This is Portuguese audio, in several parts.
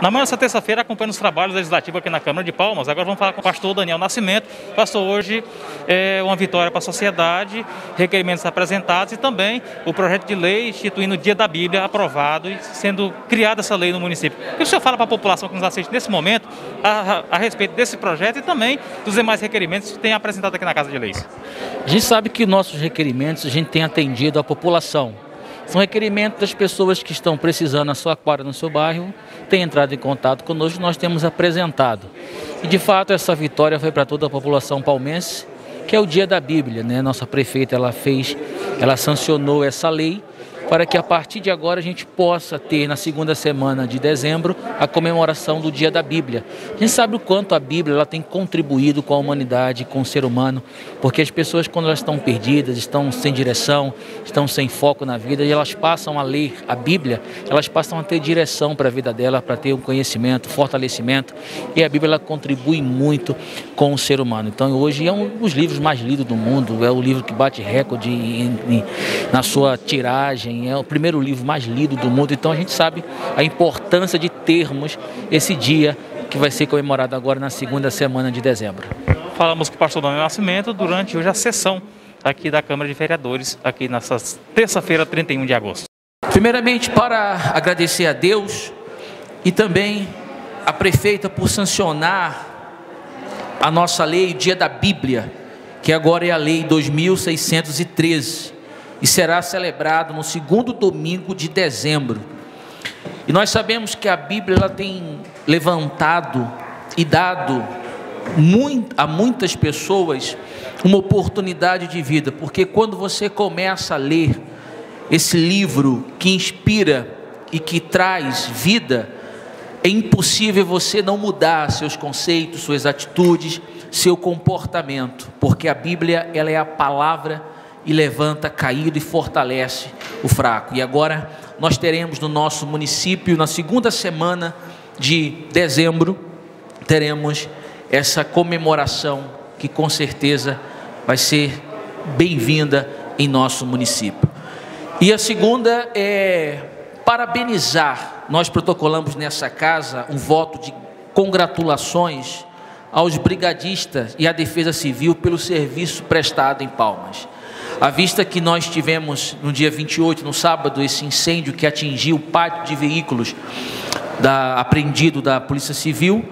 Na manhã dessa terça-feira, acompanhando os trabalhos legislativos aqui na Câmara de Palmas, agora vamos falar com o pastor Daniel Nascimento. Pastor, hoje é uma vitória para a sociedade, requerimentos apresentados e também o projeto de lei instituindo o Dia da Bíblia aprovado e sendo criada essa lei no município. O que o senhor fala para a população que nos assiste nesse momento a, a, a respeito desse projeto e também dos demais requerimentos que tem apresentado aqui na Casa de Leis? A gente sabe que nossos requerimentos a gente tem atendido a população são requerimentos das pessoas que estão precisando na sua quadra, no seu bairro, têm entrado em contato conosco, nós temos apresentado. E de fato essa vitória foi para toda a população palmense, que é o dia da Bíblia, né? Nossa prefeita ela fez, ela sancionou essa lei para que a partir de agora a gente possa ter na segunda semana de dezembro a comemoração do Dia da Bíblia. A gente sabe o quanto a Bíblia ela tem contribuído com a humanidade, com o ser humano, porque as pessoas quando elas estão perdidas, estão sem direção, estão sem foco na vida e elas passam a ler a Bíblia, elas passam a ter direção para a vida dela, para ter um conhecimento, fortalecimento e a Bíblia ela contribui muito com o ser humano. Então hoje é um dos livros mais lidos do mundo, é o livro que bate recorde em, em, na sua tiragem é o primeiro livro mais lido do mundo, então a gente sabe a importância de termos esse dia que vai ser comemorado agora na segunda semana de dezembro. Falamos com o pastor Daniel Nascimento durante hoje a sessão aqui da Câmara de Vereadores, aqui nessa terça-feira, 31 de agosto. Primeiramente, para agradecer a Deus e também a prefeita por sancionar a nossa lei, o Dia da Bíblia, que agora é a Lei 2613 e será celebrado no segundo domingo de dezembro. E nós sabemos que a Bíblia ela tem levantado e dado muito, a muitas pessoas uma oportunidade de vida, porque quando você começa a ler esse livro que inspira e que traz vida, é impossível você não mudar seus conceitos, suas atitudes, seu comportamento, porque a Bíblia ela é a palavra e levanta caído e fortalece o fraco. E agora nós teremos no nosso município, na segunda semana de dezembro, teremos essa comemoração que com certeza vai ser bem-vinda em nosso município. E a segunda é parabenizar. Nós protocolamos nessa casa um voto de congratulações aos brigadistas e à Defesa Civil pelo serviço prestado em Palmas. À vista que nós tivemos no dia 28, no sábado, esse incêndio que atingiu o pátio de veículos da, apreendido da Polícia Civil,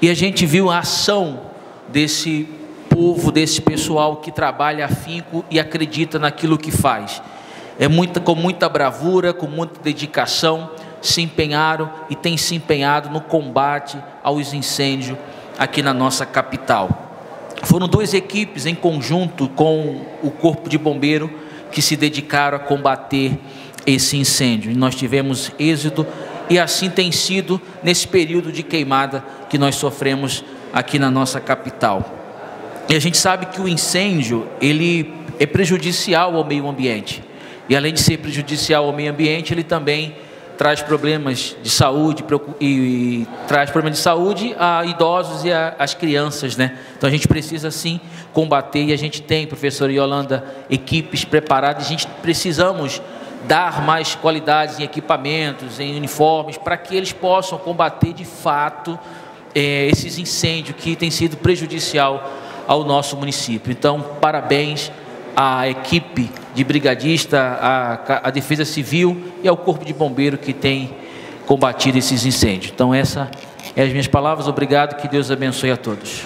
e a gente viu a ação desse povo, desse pessoal que trabalha afinco e acredita naquilo que faz. É muita, com muita bravura, com muita dedicação, se empenharam e têm se empenhado no combate aos incêndios aqui na nossa capital. Foram duas equipes em conjunto com o Corpo de Bombeiro que se dedicaram a combater esse incêndio. E nós tivemos êxito e assim tem sido nesse período de queimada que nós sofremos aqui na nossa capital. E a gente sabe que o incêndio, ele é prejudicial ao meio ambiente. E além de ser prejudicial ao meio ambiente, ele também traz problemas de saúde e, traz problemas de saúde a idosos e as crianças, né? Então a gente precisa sim combater e a gente tem, professora Yolanda, equipes preparadas. A gente precisamos dar mais qualidades em equipamentos, em uniformes, para que eles possam combater de fato é, esses incêndios que têm sido prejudicial ao nosso município. Então, parabéns à equipe de brigadista, à, à Defesa Civil e ao Corpo de Bombeiro que tem combatido esses incêndios. Então, essas são as minhas palavras. Obrigado, que Deus abençoe a todos.